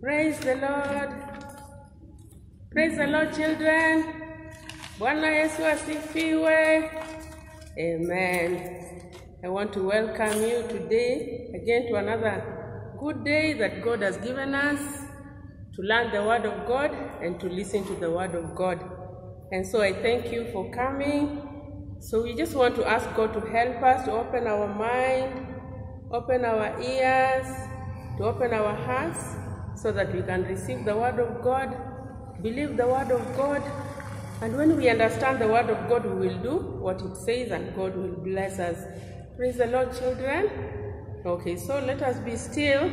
Praise the Lord. Praise the Lord, children. Bwana Yesu asifiwe. Amen. I want to welcome you today again to another good day that God has given us to learn the Word of God and to listen to the Word of God. And so I thank you for coming. So we just want to ask God to help us to open our mind, open our ears, to open our hearts so that we can receive the Word of God, believe the Word of God, and when we understand the Word of God, we will do what it says and God will bless us. Praise the Lord, children. Okay, so let us be still.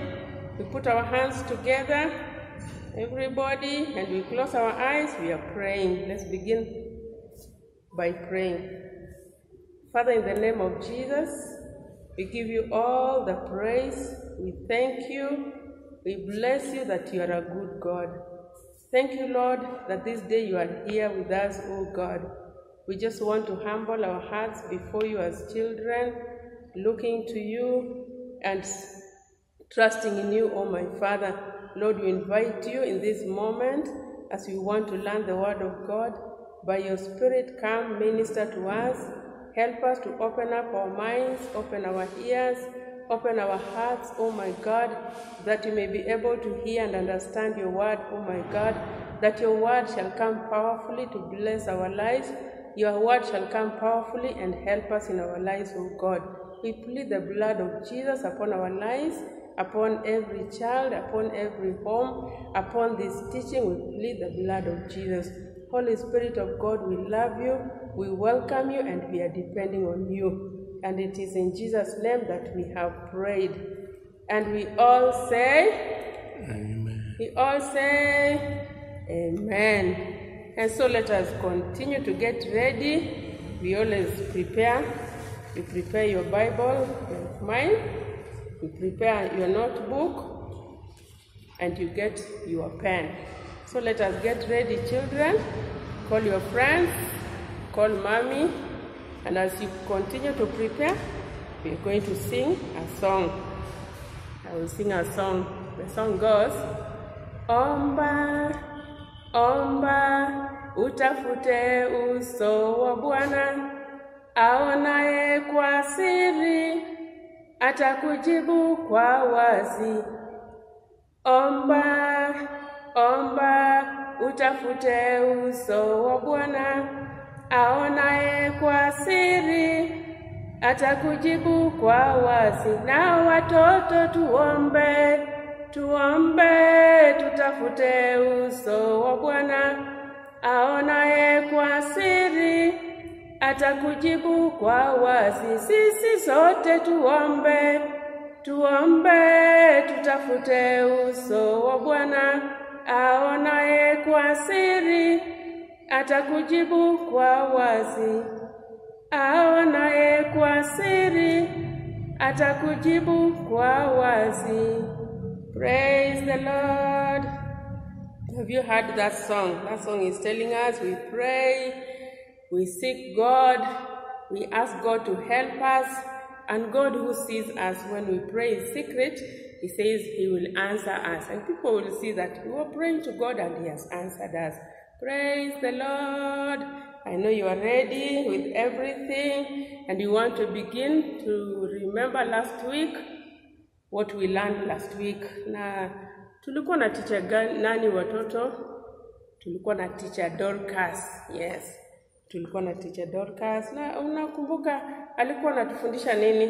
We put our hands together, everybody, and we close our eyes. We are praying. Let's begin by praying. Father, in the name of Jesus, we give you all the praise. We thank you. We bless you that you are a good God. Thank you, Lord, that this day you are here with us, oh God. We just want to humble our hearts before you as children, looking to you and trusting in you, oh my Father. Lord, we invite you in this moment as we want to learn the Word of God. By your Spirit, come minister to us. Help us to open up our minds, open our ears, open our hearts, oh my God, that you may be able to hear and understand your word, oh my God, that your word shall come powerfully to bless our lives. Your word shall come powerfully and help us in our lives, oh God. We plead the blood of Jesus upon our lives, upon every child, upon every home, upon this teaching. We plead the blood of Jesus. Holy Spirit of God, we love you, we welcome you, and we are depending on you. And it is in Jesus' name that we have prayed. And we all say, Amen. we all say, Amen. And so let us continue to get ready. We always prepare. You prepare your Bible, your mine. You prepare your notebook, and you get your pen. So let us get ready, children. Call your friends, call mommy, and as you continue to prepare, we are going to sing a song. I will sing a song. The song goes, Omba, omba, utafute uso wa Bwana, aonaye kwa siri, atakujibu kwa wazi. Omba, omba, utafute uso wa Bwana, aonaye kwa siri, atakujibu kwa wazi. Na watoto tuombe, tuombe, tutafute uso wa Bwana, aonaye kwa siri, atakujibu kwa wazi. Sisi sote tuombe, tuombe, tutafute uso wa Bwana, aonaye kwa siri, atakujibu kwa wazi. Aonaye kwa siri, atakujibu kwa wazi. Praise the Lord. Have you heard that song? That song is telling us we pray, we seek God, we ask God to help us, and God who sees us when we pray in secret, He says He will answer us. And people will see that we were praying to God and He has answered us. Praise the Lord. I know you are ready with everything, and you want to begin to remember last week what we learned last week. Na tulikuwa na teacher nani watoto? Tulikuwa na teacher Dorcas. Yes, tulikuwa na teacher Dorcas, na unakumbuka alikuwa anatufundisha nini?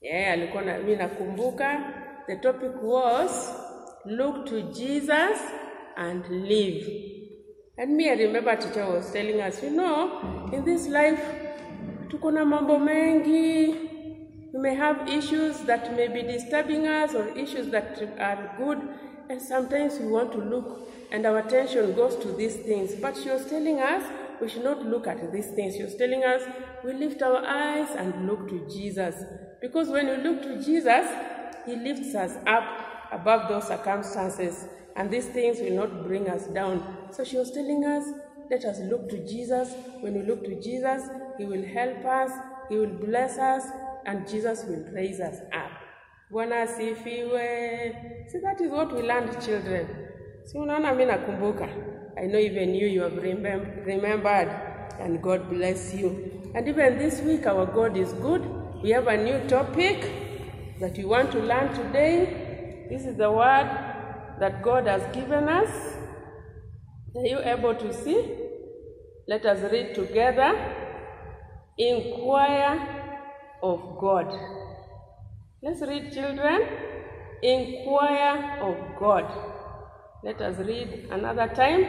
Yeah, alikuwa na, mimi nakumbuka the topic was look to Jesus and live. And me I remember teacher was telling us, you know, in this life tuko na mambo mengi. We may have issues that may be disturbing us or issues that are good, and sometimes we want to look and our attention goes to these things. But she was telling us we should not look at these things. She was telling us we lift our eyes and look to Jesus. Because when we look to Jesus, He lifts us up above those circumstances, and these things will not bring us down. So she was telling us, let us look to Jesus. When we look to Jesus, He will help us, He will bless us, and Jesus will raise us up. Bwana asifiwe. See, that is what we learned children. Si unaona mi nakumbuka. I know even you, you have remem remembered and God bless you. And even this week our God is good. We have a new topic that we want to learn today. This is the word that God has given us. Are you able to see? Let us read together. Inquire of God. Let's read, children. Inquire of God. Let us read another time.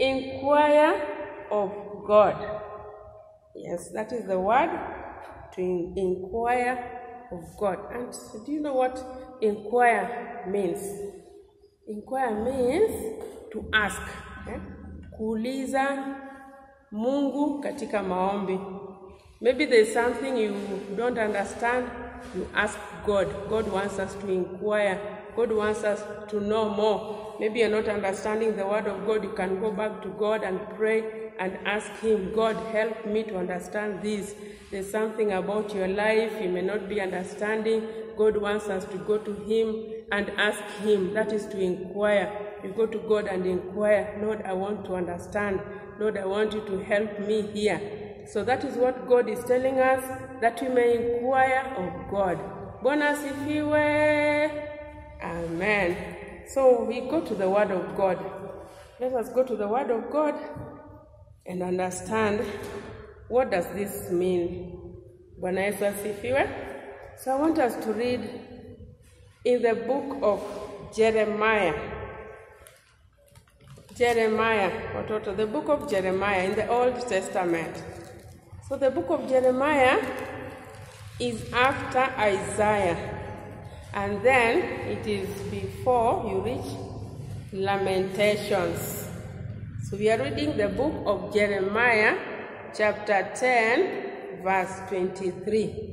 Inquire of God. Yes, that is the word to in- inquire of God. And do you know what inquire means? Inquire means to ask. Eh? Kuuliza Mungu katika maombi. Maybe there's something you don't understand, you ask God. God wants us to inquire. God wants us to know more. Maybe you're not understanding the word of God, you can go back to God and pray and ask Him, God, help me to understand this. There's something about your life you may not be understanding. God wants us to go to Him and ask Him. That is to inquire. You go to God and inquire, Lord, I want to understand. Lord, I want you to help me here. So that is what God is telling us, that we may inquire of God. Bwana asifiwe. Amen. So we go to the Word of God. Let us go to the Word of God and understand what does this mean. Bwana Yesu asifiwe. So I want us to read in the book of Jeremiah. Jeremiah, watoto, the book of Jeremiah in the Old Testament. So the book of Jeremiah is after Isaiah, and then it is before you reach Lamentations. So we are reading the book of Jeremiah, chapter 10, verse 23.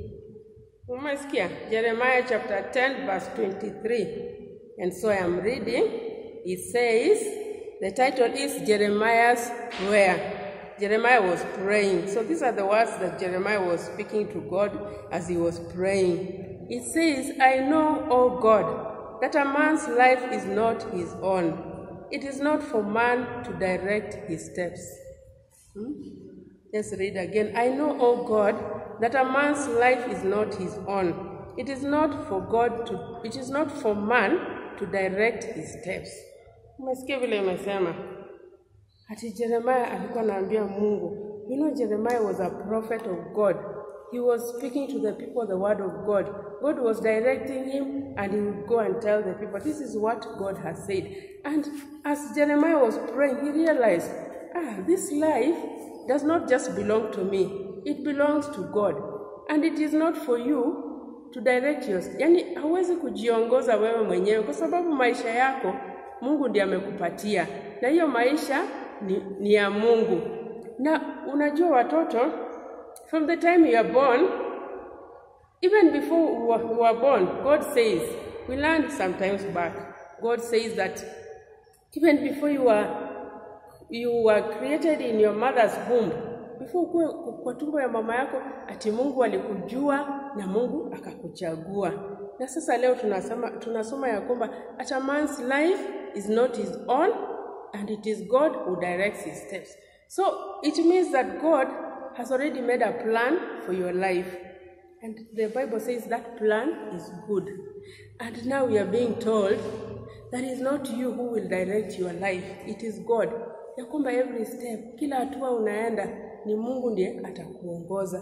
Umesikia? Jeremiah chapter 10, verse 23. And so I am reading. It says, the title is Jeremiah's Prayer. Jeremiah was praying. So these are the words that Jeremiah was speaking to God as he was praying. It says, I know, O God, that a man's life is not his own. It is not for man to direct his steps. Hmm? Let's read again. I know, O God, that a man's life is not his own. It is not for God to, it is not for man to direct his steps. Umesikia vile imesema? Ati Jeremiah alikuwa anaambia Mungu. You know Jeremiah was a prophet of God. He was speaking to the people the word of God. God was directing him and he would go and tell the people, this is what God has said. And as Jeremiah was praying, he realized, ah, this life does not just belong to me. It belongs to God. And it is not for you to direct yours. Yani hauwezi kujiongoza wewe mwenyewe kwa sababu maisha yako Mungu ndiye amekupatia. Na hiyo maisha ni, ni ya Mungu. Na unajua watoto, from the time you are born, even before you are born, God says, we learn sometimes back, God says that even before you are you were created in your mother's womb, before ukuwe kwa tumbo ya mama yako, ati Mungu alikujua na Mungu akakuchagua. Na sasa leo tunasema, tunasoma ya kwamba at a man's life is not his own and it is God who directs his steps. So it means that God has already made a plan for your life. And the Bible says that plan is good. And now we are being told that is not you who will direct your life, it is God. Ya kwamba every step, kila hatua unaenda ni Mungu ndiye atakuongoza.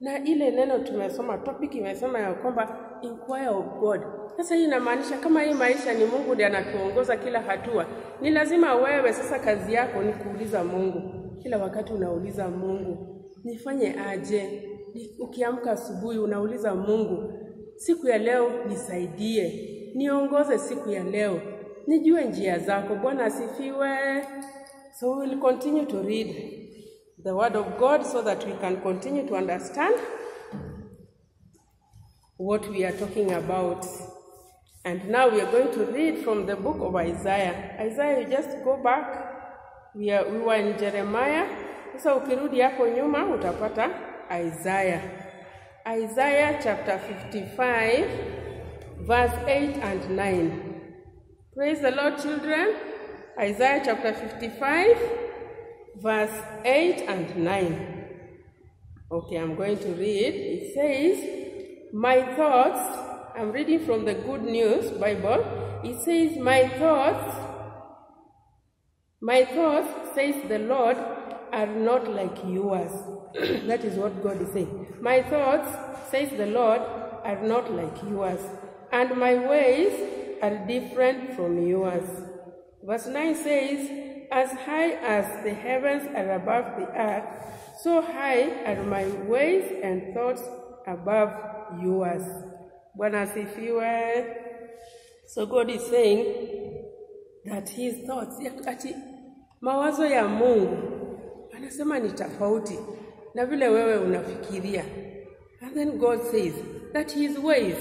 Na ile neno tumesoma, topic imesema ya kwamba inquire of God. Sasa hii inamaanisha kama hii maisha ni Mungu ndiye anatuongoza kila hatua, ni lazima wewe sasa kazi yako ni kuuliza Mungu. Kila wakati unauliza Mungu, nifanye aje? Ukiamka asubuhi unauliza Mungu, siku ya leo nisaidie, niongoze siku ya leo, nijue njia zako. Bwana asifiwe. So we will continue to read the word of God so that we can continue to understand what we are talking about. And now we are going to read from the book of Isaiah. Isaiah, you just go back. We, are, we were in Jeremiah. Sasa ukirudi hapo nyuma utapata Isaiah. Isaiah chapter 55 verse 8 and 9. Praise the Lord, children. Isaiah chapter 55, verse 8 and 9. Okay, I'm going to read. It says, My thoughts, I'm reading from the Good News Bible. It says, My thoughts, my thoughts, says the Lord, are not like yours. that is what God is saying. My thoughts, says the Lord, are not like yours, and my ways are different from yours. Verse 9 says, As high as the heavens are above the earth, so high are my ways and thoughts above yours. Bwana asifiwe. So God is saying that his thoughts, ati mawazo ya Mungu anasema ni tofauti na vile wewe unafikiria. And then God says that his ways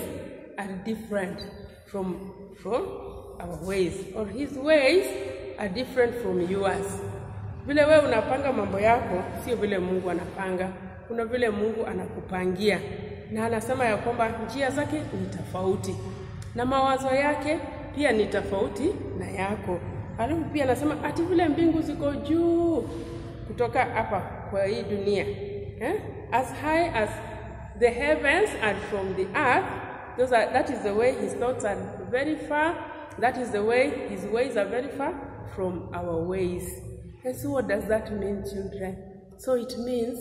are different from, from our ways or his ways are different from yours. Vile wewe unapanga mambo yako sio vile Mungu anapanga. Kuna vile Mungu anakupangia, na anasema ya kwamba njia zake ni tofauti na mawazo yake pia ni tofauti na yako. Alafu pia anasema ati vile mbingu ziko juu kutoka hapa kwa hii dunia eh? as high as the heavens and from the earth those are, that is the way his thoughts are very far that is the way his ways are very far from our ways. And so what does that mean children? So it means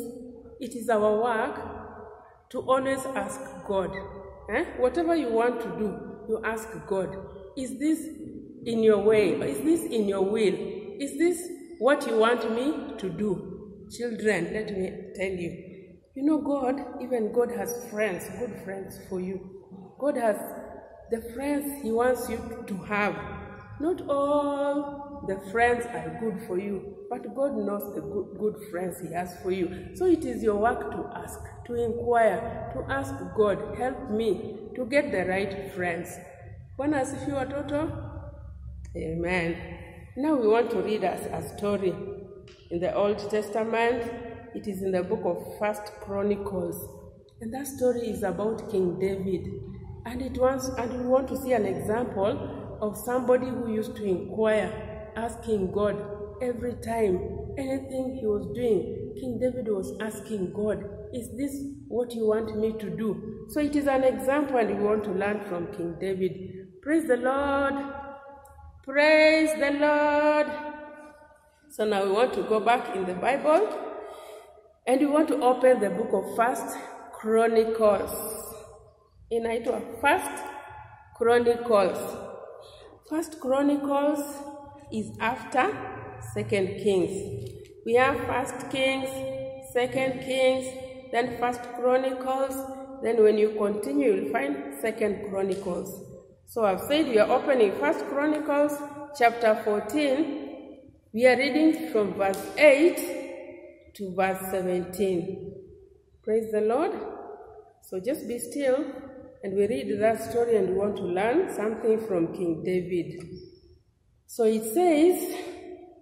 it is our work to always ask god eh? whatever you want to do you ask god. Is this in your way? Is this in your will? Is this what you want me to do? Children let me tell you. You know, God, even God has friends, good friends for you. God has the friends He wants you to have. Not all the friends are good for you, but God knows the good, good friends He has for you. So it is your work to ask, to inquire, to ask God, help me to get the right friends. Bwana asifiwe watoto. Amen. Now we want to read us a story in the Old Testament. It is in the book of First Chronicles. And that story is about King David. And it wants and we want to see an example of somebody who used to inquire, asking God every time anything he was doing. King David was asking God, Is this what you want me to do? So it is an example, we want to learn from King David. Praise the Lord. Praise the Lord. So now we want to go back in the Bible and we want to open the book of First Chronicles. In Inaitwa First Chronicles. First Chronicles is after Second Kings. We have First Kings, Second Kings, then First Chronicles. Then when you continue, you'll find Second Chronicles. So I've said we are opening First Chronicles chapter 14. We are reading from verse 8 to verse 17. Praise the Lord. So just be still and we read that story and we want to learn something from King David. So it says,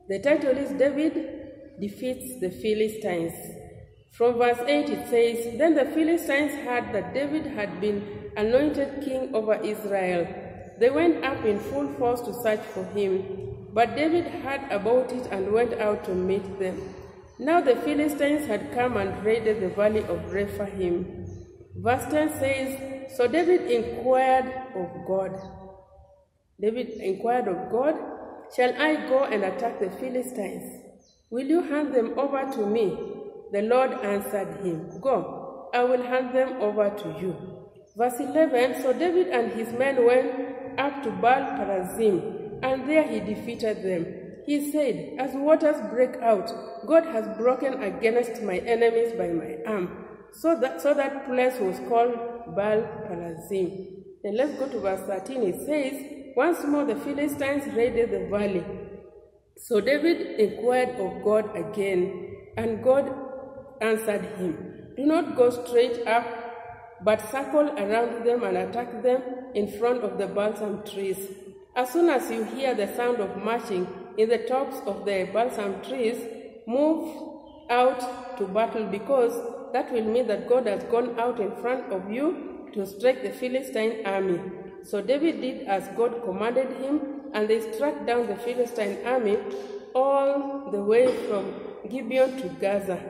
the title is David defeats the Philistines. From verse 8 it says, Then the Philistines heard that David had been anointed king over Israel. They went up in full force to search for him. But David heard about it and went out to meet them. Now the Philistines had come and raided the valley of Rephaim. Verse 10 says, So David inquired of God. David inquired of God, Shall I go and attack the Philistines? Will you hand them over to me? The Lord answered him, Go, I will hand them over to you. Verse 11 So David and his men went up to Baal Perazim, and there he defeated them. He said, As waters break out, God has broken against my enemies by my arm. So that, so that place was called Baal Perazim. Then let's go to verse 13. It says, Once more the Philistines raided the valley. So David inquired of God again, and God answered him, Do not go straight up, but circle around them and attack them in front of the balsam trees. As soon as you hear the sound of marching in the tops of the balsam trees, move out to battle because that will mean that God has gone out in front of you to strike the Philistine army. So David did as God commanded him, and they struck down the Philistine army all the way from Gibeon to Gezer.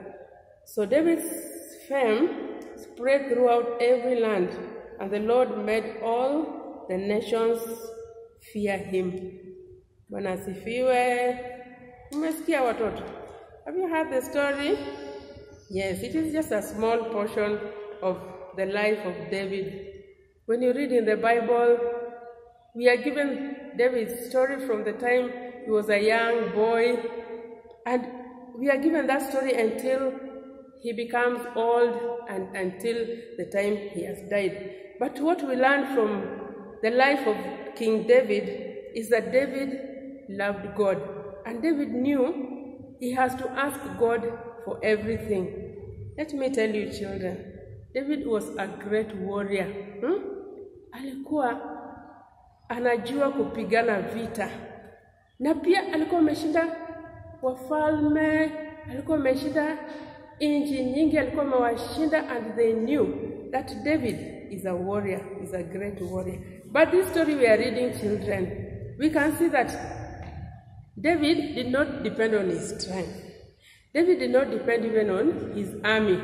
So David's fame spread throughout every land, and the Lord made all the nations fear him. Bwana asifiwe. Umesikia watoto? Have you heard the story? Yes, it is just a small portion of the life of David. When you read in the Bible, we are given David's story from the time he was a young boy, and we are given that story until he becomes old and until the time he has died. But what we learn from the life of King David is that David loved God, and David knew he has to ask God for everything. Let me tell you, children, David was a great warrior. Hmm? Alikuwa anajua kupigana vita, na pia alikuwa ameshinda wafalme, alikuwa ameshinda nchi nyingi, alikuwa amewashinda, and they knew that David is a warrior, is a great warrior. But this story we are reading, children, we can see that David did not depend on his strength. David did not depend even on his army.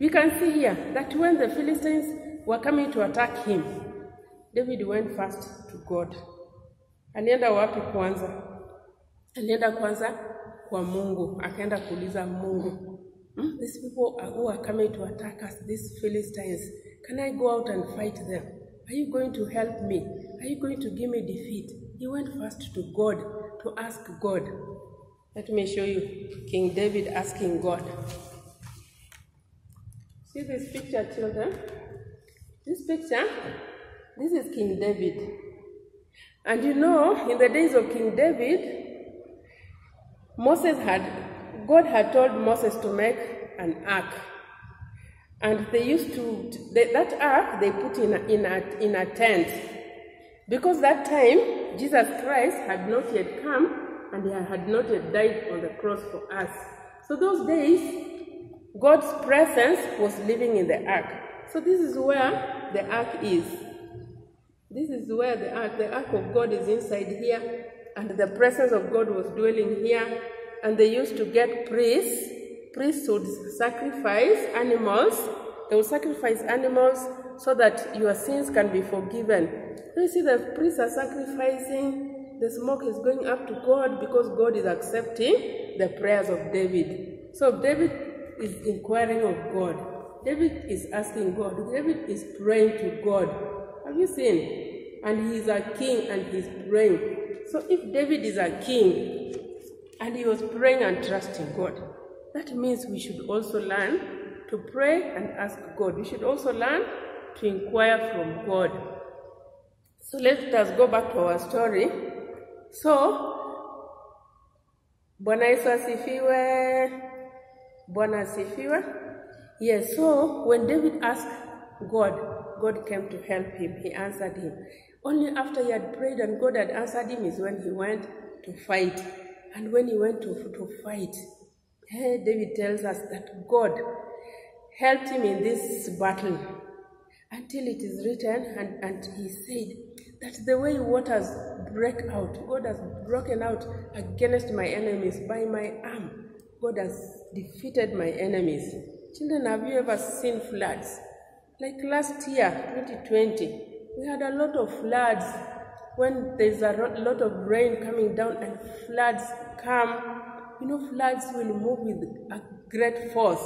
We can see here that when the Philistines were coming to attack him, David went first to God. Alienda wapi kwanza? Alienda kwanza kwa Mungu, akaenda kuuliza Mungu, hmm? these people who are coming to attack us, these Philistines, can I go out and fight them? Are you going to help me? Are you going to give me defeat? He went first to God to ask God. Let me show you King David asking God. See this picture, children? This picture, this is King David. And you know, in the days of King David, Moses had, God had told Moses to make an ark. And they used to, they, that ark they put in a, in, a, in a tent. Because that time, Jesus Christ had not yet come and he had not yet died on the cross for us. So those days, God's presence was living in the ark. So this is where the ark is. This is where the ark, the ark of God is inside here, and the presence of God was dwelling here. And they used to get priests. Priests would sacrifice animals. They would sacrifice animals so that your sins can be forgiven. You see, the priests are sacrificing. The smoke is going up to God because God is accepting the prayers of David. So David is inquiring of God. David is asking God. David is praying to God. Have you seen? And he is a king and he's praying. So if David is a king and he was praying and trusting God, that means we should also learn to pray and ask God. We should also learn to inquire from God. So let us go back to our story. So, Bwana Yesu asifiwe. Bwana asifiwe. Yes, so when David asked God, God came to help him. He answered him. Only after he had prayed and God had answered him is when he went to fight. And when he went to, to fight, hey, David tells us that God helped him in this battle until it is written, and, and he said that the way waters break out, God has broken out against my enemies by my arm. God has defeated my enemies. Children, have you ever seen floods? Like last year, 2020, we had a lot of floods when there's a lot of rain coming down and floods come. You know, floods will move with a great force.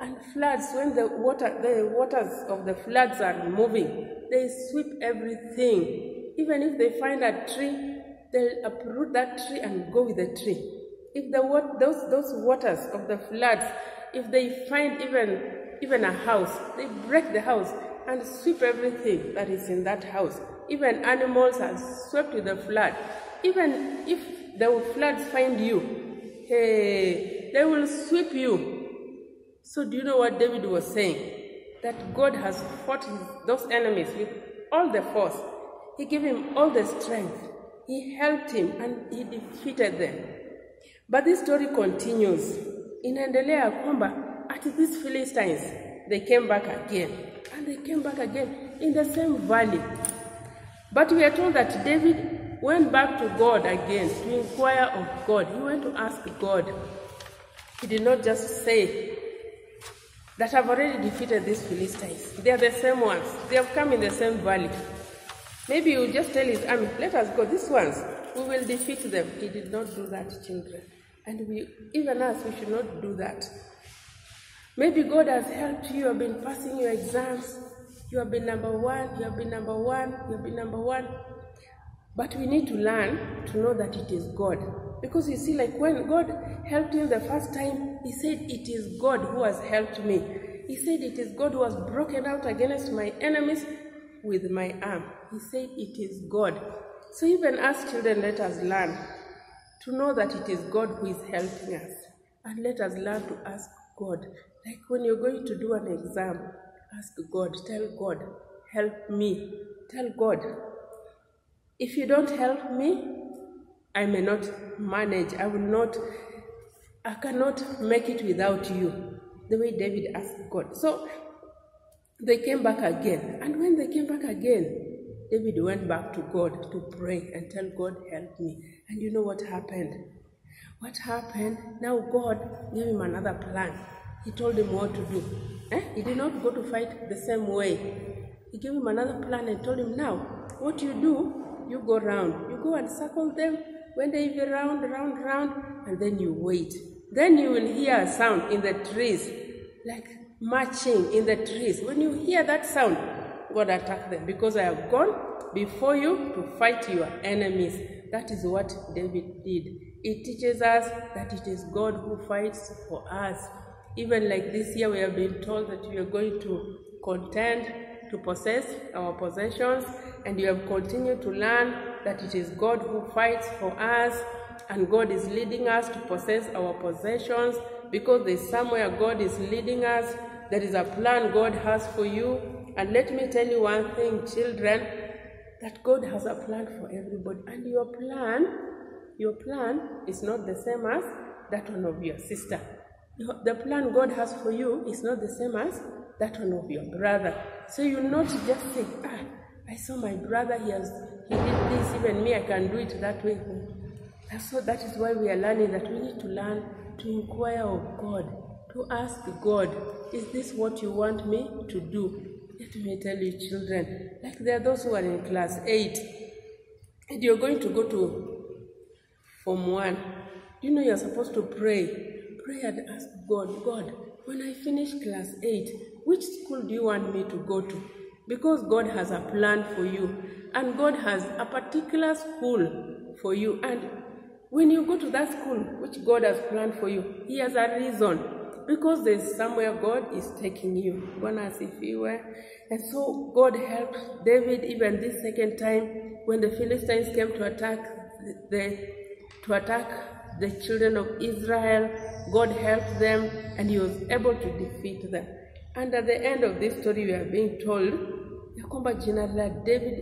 And floods, when the water, the waters of the floods are moving, they sweep everything. Even if they find a tree, they'll uproot that tree and go with the tree. If the those those waters of the floods, if they find even even a house, they break the house and sweep everything that is in that house. Even animals are swept with the flood. Even if the floods find you, hey, they will sweep you. So do you know what David was saying? That God has fought those enemies with all the force. He gave him all the strength. He helped him and he defeated them. But this story continues. Inaendelea kwamba at these Philistines they came back again and they came back again in the same valley. But we are told that David went back to God again to inquire of God. He went to ask God. He did not just say that I've already defeated these Philistines. They are the same ones. They have come in the same valley. Maybe you just tell his army, let us go. These ones, we will defeat them. He did not do that, children. And we, even us, we should not do that. Maybe God has helped you. You have been passing your exams. You have been number one. You have been number one. You have been number one. But we need to learn to know that it is God. Because you see, like when God helped him the first time, he said, It is God who has helped me. He said, It is God who has broken out against my enemies with my arm. He said, It is God. So even as children, let us learn to know that it is God who is helping us. And let us learn to ask God. Like when you're going to do an exam, ask God, tell God, help me. Tell God, if you don't help me, I may not manage. I will not, I cannot make it without you. The way David asked God. So they came back again. And when they came back again, David went back to God to pray and tell God, help me. And you know what happened? What happened? Now God gave him another plan. He told him what to do. Eh? He did not go to fight the same way. He gave him another plan and told him, now, what you do, you go round. You go and circle them. When they be round, round, round, and then you wait. Then you will hear a sound in the trees, like marching in the trees. When you hear that sound, God attack them because I have gone before you to fight your enemies. That is what David did. It teaches us that it is God who fights for us. Even like this year, we have been told that we are going to contend to possess our possessions, and you have continued to learn that it is God who fights for us, and God is leading us to possess our possessions because there's somewhere God is leading us. There is a plan God has for you. And let me tell you one thing, children, that God has a plan for everybody. And your plan, your plan is not the same as that one of your sister. The plan God has for you is not the same as that one of your brother. So you not just say, ah, I saw my brother, he has he did this, even me, I can do it that way. So that is why we are learning that we need to learn to inquire of God, to ask God, is this what you want me to do? Let me tell you, children, like there are those who are in class 8, and you're going to go to Form 1. You know you're supposed to pray. Pray and ask God, God, when I finish class 8, which school do you want me to go to? Because God has a plan for you, and God has a particular school for you. And when you go to that school, which God has planned for you, He has a reason because there's somewhere God is taking you. when as if Bwana asifiwe. And so God helped David even this second time when the Philistines came to attack the to attack the children of Israel. God helped them and he was able to defeat them. And at the end of this story we are being told ya kwamba jina la David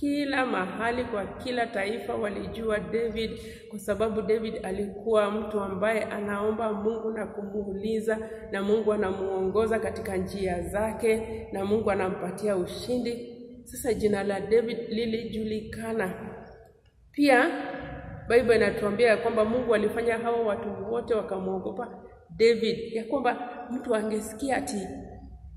kila mahali, kwa kila taifa walijua David, kwa sababu David alikuwa mtu ambaye anaomba Mungu na kumuuliza, na Mungu anamuongoza katika njia zake, na Mungu anampatia ushindi. Sasa jina la David lilijulikana. Pia Biblia inatuambia ya kwamba Mungu alifanya hawa watu wote wakamwogopa David, ya kwamba mtu angesikia ati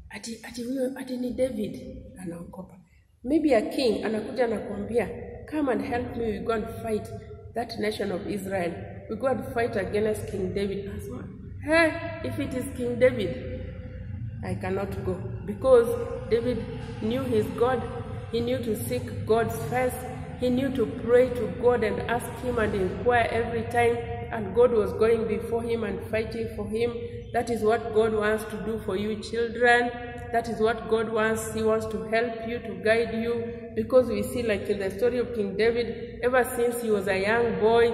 ati ati huyo ati ni David anaogopa. Maybe a king anakuja anakuambia come and help me we go and fight that nation of Israel we go and fight against King David. Hey, if it is King David I cannot go because David knew his God. He knew to seek God's face. He knew to pray to God and ask Him and inquire every time. And God was going before him and fighting for him. That is what God wants to do for you, children. That is what God wants. He wants to help you, to guide you. Because we see, like in the story of King David, ever since he was a young boy,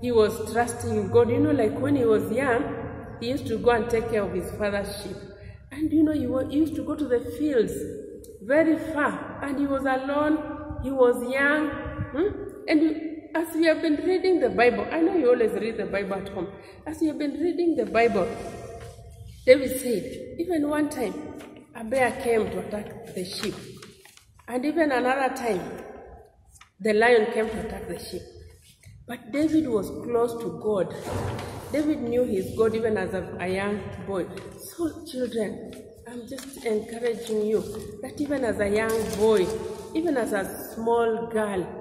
he was trusting God. You know, like when he was young, he used to go and take care of his father's sheep. And you know, he, used to go to the fields very far, and he was alone. He was young. hmm? And as we have been reading the Bible, I know you always read the Bible at home. As we have been reading the Bible, David said, even one time, a bear came to attack the sheep. And even another time, the lion came to attack the sheep. But David was close to God. David knew his God even as a, a young boy. So, children, I'm just encouraging you that even as a young boy, even as a small girl,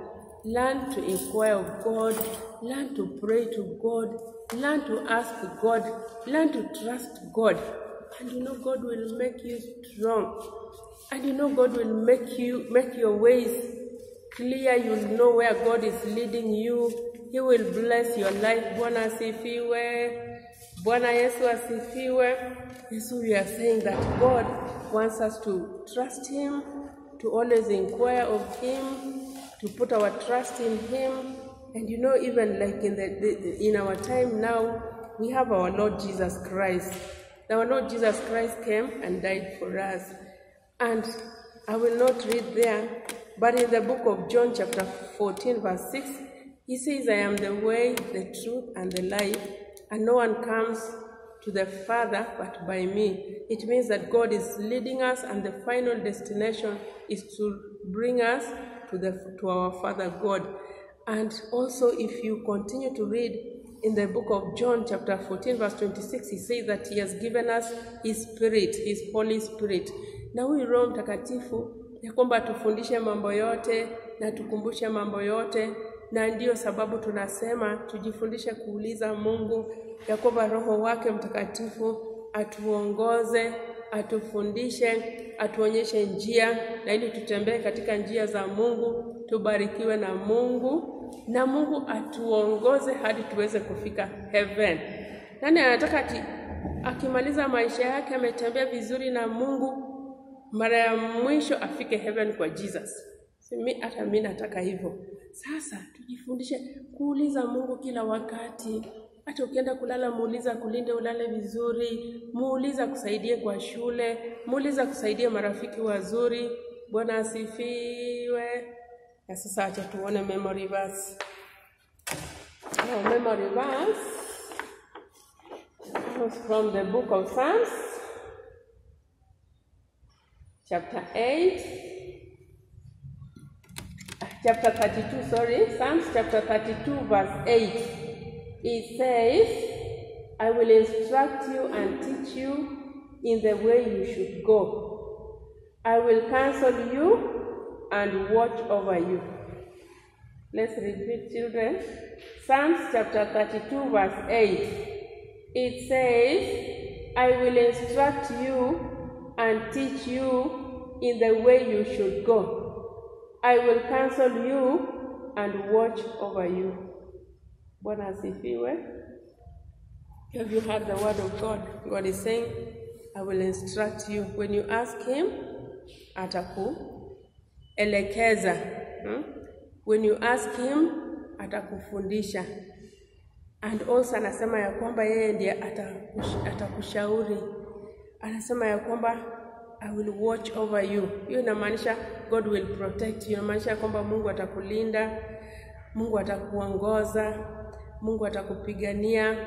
learn to inquire of God, learn to pray to God, learn to ask God, learn to trust God. And you know God will make you strong. And you know God will make you make your ways clear. You'll know where God is leading you. He will bless your life. Bwana asifiwe. Bwana Yesu asifiwe. So we are saying that God wants us to trust Him, to always inquire of Him, to put our trust in Him. And you know, even like in the, the in our time now, we have our Lord Jesus Christ. Our Lord Jesus Christ came and died for us. And I will not read there, but in the book of John, chapter 14, verse 6, he says, I am the way, the truth, and the life, and no one comes to the Father but by me. It means that God is leading us, and the final destination is to bring us to, the, to our Father God. And also, if you continue to read in the book of John, chapter 14, verse 26, he says that he has given us his spirit, his Holy Spirit. Na huyu Roho Mtakatifu ya kwamba tufundishe mambo yote na tukumbushe mambo yote, na ndiyo sababu tunasema tujifundishe kuuliza Mungu ya kwamba Roho wake Mtakatifu atuongoze, atufundishe, atuonyeshe njia, na ili tutembee katika njia za Mungu, tubarikiwe na Mungu na Mungu atuongoze hadi tuweze kufika heaven. Nani anataka ati akimaliza maisha yake ametembea vizuri na Mungu, mara ya mwisho afike heaven kwa Jesus? Simi, hata mimi nataka hivyo. Sasa tujifundishe kuuliza Mungu kila wakati. Hata ukienda kulala, muuliza kulinde, ulale vizuri. Muuliza kusaidie kwa shule, muuliza kusaidie marafiki wazuri. Bwana asifiwe. Na sasa acha tuone memory verse. Oh, memory verse comes from the book of Psalms, chapter 8, chapter 32, sorry, Psalms chapter 32, verse 8. It says, I will instruct you and teach you in the way you should go. I will counsel you and watch over you. Let's repeat, children. Psalms chapter 32, verse 8. It says, I will instruct you and teach you in the way you should go. I will counsel you and watch over you. Bwana asifiwe. Have you heard the word of God? God is saying, I will instruct you. When you ask Him, atakuelekeza. Hmm? When you ask Him, atakufundisha. And also anasema ya kwamba yeye ndiye atakush- atakushauri. Anasema ya kwamba I will watch over you. Hiyo inamaanisha God will protect you. Inamaanisha kwamba Mungu atakulinda, Mungu atakuongoza, Mungu atakupigania.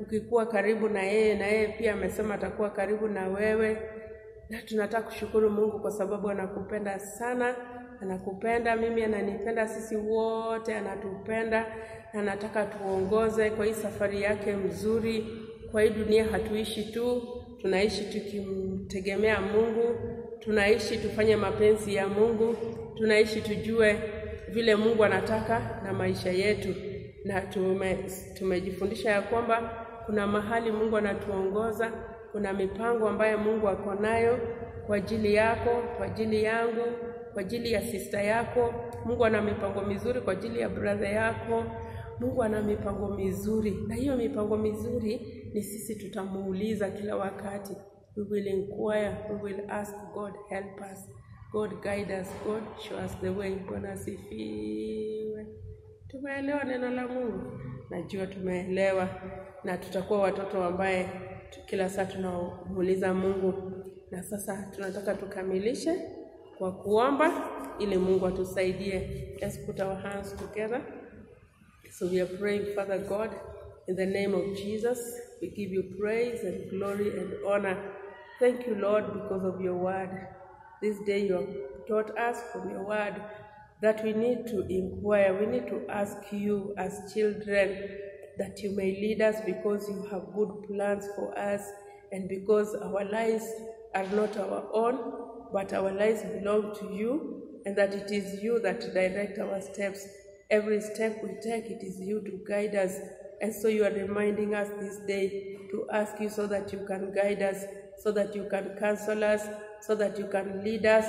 Ukikuwa karibu na yeye, na yeye pia amesema atakuwa karibu na wewe. Na tunataka kushukuru Mungu kwa sababu anakupenda sana, anakupenda mimi, ananipenda sisi wote, anatupenda na anataka tuongoze kwa hii safari yake mzuri. Kwa hii dunia hatuishi tu, tunaishi tukimtegemea Mungu, tunaishi tufanye mapenzi ya Mungu, tunaishi tujue vile Mungu anataka na maisha yetu, na tume, tumejifundisha ya kwamba kuna mahali Mungu anatuongoza, kuna mipango ambayo Mungu ako nayo kwa ajili yako, kwa ajili yangu, kwa ajili ya sista yako. Mungu ana mipango mizuri kwa ajili ya brother yako. Mungu ana mipango mizuri, na hiyo mipango mizuri ni sisi tutamuuliza kila wakati. We will inquire, we will ask God, help us. God guide us, God show us the way. Bwana asifiwe. Tumeelewa neno la Mungu? Najua tumeelewa, na tutakuwa watoto ambaye kila saa tunamuuliza Mungu, na sasa tunataka tukamilishe kwa kuomba ili Mungu atusaidie. Let's put our hands together. So we are praying, Father God, in the name of Jesus, we give you praise and glory and honor. Thank you, Lord, because of your word. This day you have taught us from your word that we need to inquire, we need to ask you as children that you may lead us because you have good plans for us and because our lives are not our own, but our lives belong to you, and that it is you that direct our steps. Every step we take, it is you to guide us. And so you are reminding us this day to ask you so that you can guide us, so that you can counsel us, so that you can lead us,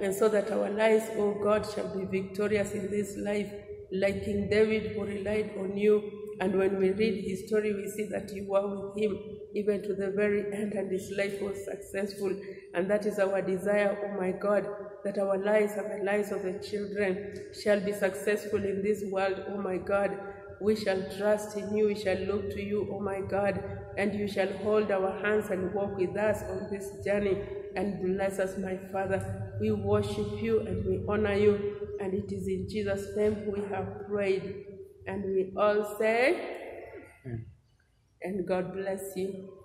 and so that our lives, O God, shall be victorious in this life, like King David who relied on you. And when we read his story, we see that you were with him even to the very end, and his life was successful. And that is our desire, oh my God, that our lives and the lives of the children shall be successful in this world, oh my God. We shall trust in you, we shall look to you, oh my God, and you shall hold our hands and walk with us on this journey and bless us, my Father. We worship you and we honor you, and it is in Jesus' name we have prayed. And we all say, Amen. and God bless you.